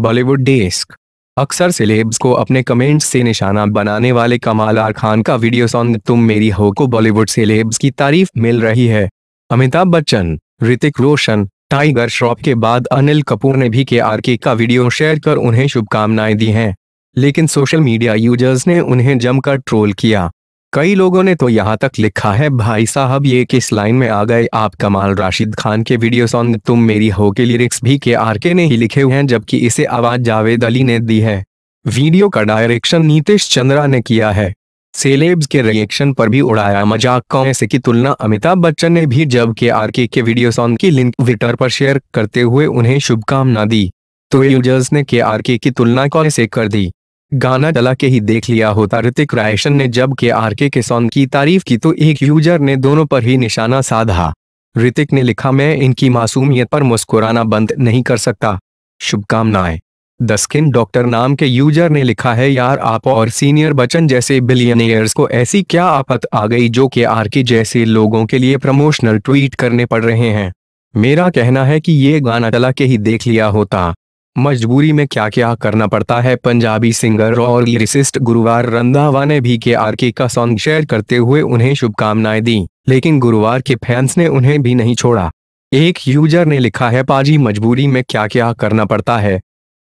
Bollywood desk अक्सर celebs को अपने कमेंट्स से निशाना बनाने वाले कमाल आर खान का वीडियो सॉन्ग तुम मेरी हो को बॉलीवुड सेलेब्स की तारीफ़ मिल रही है। अमिताभ बच्चन, ऋतिक रोशन टाइगर श्रॉफ के बाद अनिल कपूर ने भी के आर के का वीडियो शेयर कर उन्हें शुभकामनाएँ दी हैं। लेकिन सोशल मीडिया यूज़र्स ने उन्हें जमकर ट्रोल किया। कई लोगों ने तो यहाँ तक लिखा है, भाई साहब, ये किस लाइन में आ गए? आप कमाल राशिद खान के वीडियो सॉन्ग, तुम मेरी हो के लिरिक्स भी के आर के ने ही लिखे हुए हैं, जबकि इसे आवाज़ जावेद अली ने दी है। वीडियो का डायरेक्शन नीतीश चंद्रा ने किया है। सेलेब्स के रिएक्शन पर भी उड़ाया मज़ाक, कौन से की तुलना? अमिताभ बच्चन ने भी जब K R K video song की लिंक ट्विटर पर शेयर करते हुए उन्हें शुभकामना दी तो यूज़र्स ने के आर के की तुलना कौन से कर दी? गाना चला के ही देख लिया होता। ऋतिक रायशन ने जब के आरके के सॉन्ग की तारीफ़ की तो एक यूज़र ने दोनों पर ही निशाना साधा। ऋतिक ने लिखा, मैं इनकी मासूमियत पर मुस्कुराना बंद नहीं कर सकता। शुभकामनाएँ। द स्किन डॉक्टर नाम के यूज़र ने लिखा, है यार, आप और सीनियर बच्चन जैसे बिलियनियर्स को ऐसी क्या आपत आ गई जो कि आर के जैसे लोगों के लिए प्रमोशनल ट्वीट करने पड़ रहे हैं? मेरा कहना है कि ये गाना चला के ही देख लिया होता। मजबूरी में क्या क्या करना पड़ता है? पंजाबी सिंगर और लिरिसिस्ट गुरुवार रंधावा ने भी के आर के का सॉन्ग शेयर करते हुए उन्हें शुभकामनाएँ दी, लेकिन गुरुवार के फैंस ने उन्हें भी नहीं छोड़ा। एक यूज़र ने लिखा है, पाजी, मजबूरी में क्या क्या करना पड़ता है?